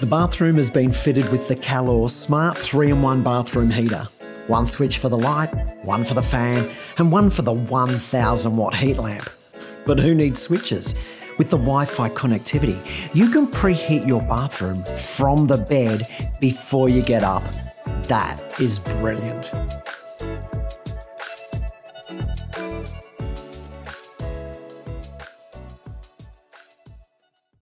The bathroom has been fitted with the Calor Smart 3-in-1 bathroom heater. One switch for the light, one for the fan, and one for the 1000 watt heat lamp. But who needs switches? With the Wi-Fi connectivity, you can preheat your bathroom from the bed before you get up. That is brilliant.